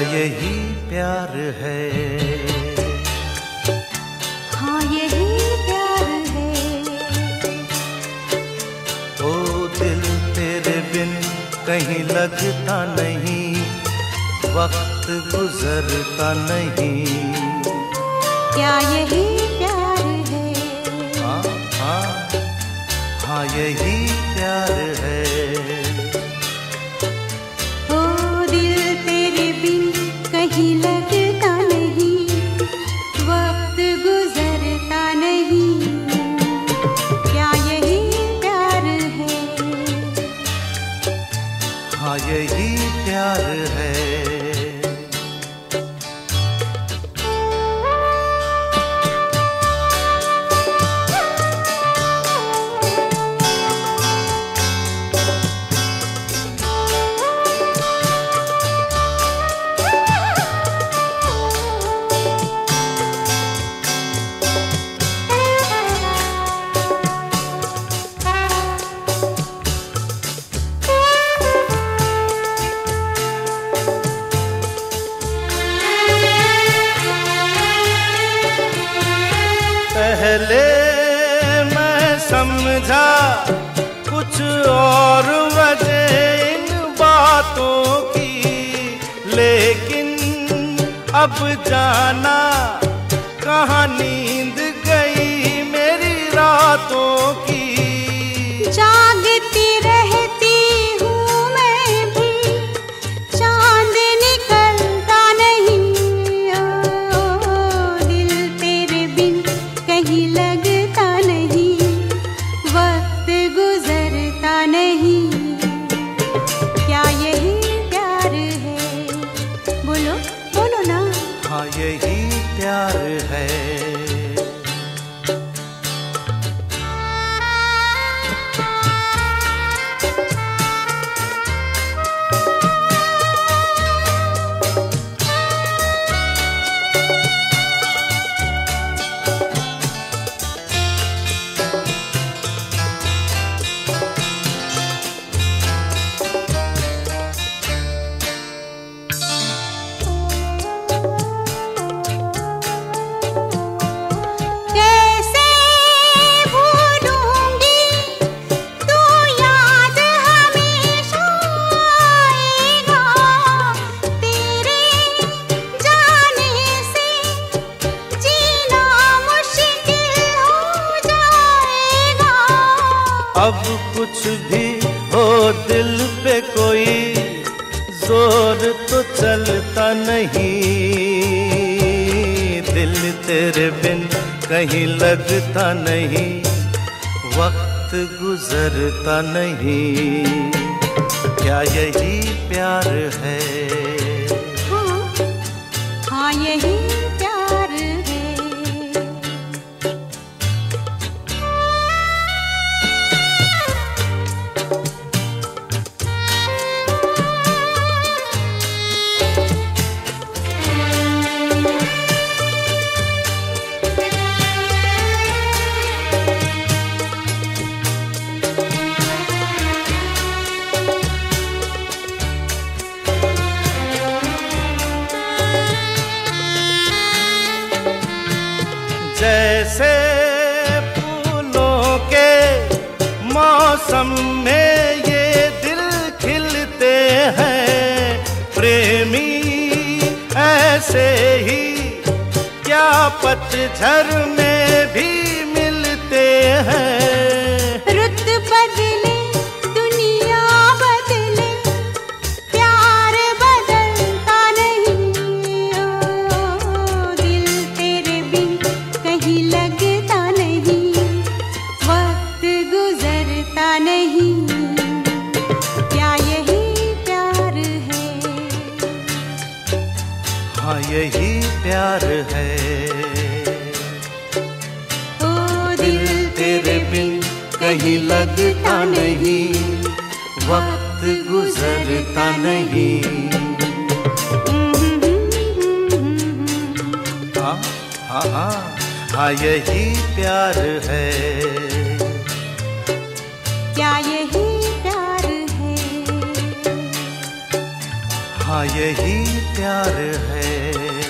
यही प्यार है? हाँ यही प्यार है। ओ दिल तेरे बिन कहीं लगता नहीं वक्त गुजरता नहीं। क्या यही प्यार है? हाँ हाँ हाँ यही प्यार है। यही प्यार है। पहले मैं समझा कुछ और वजह इन बातों की। लेकिन अब जाना कहानी नींद है। अब कुछ भी हो दिल पे कोई ज़ोर तो चलता नहीं। दिल तेरे बिन कहीं लगता नहीं, वक्त गुजरता नहीं। क्या यही प्यार है? मौसम में ये दिल खिलते हैं। प्रेमी ऐसे ही क्या पतझर में हाँ यही प्यार है। ओ दिल तेरे बिन कहीं लगता नहीं। वक्त गुजरता नहीं। हाँ हाँ हाँ हाँ यही प्यार है। क्या यही यही प्यार है।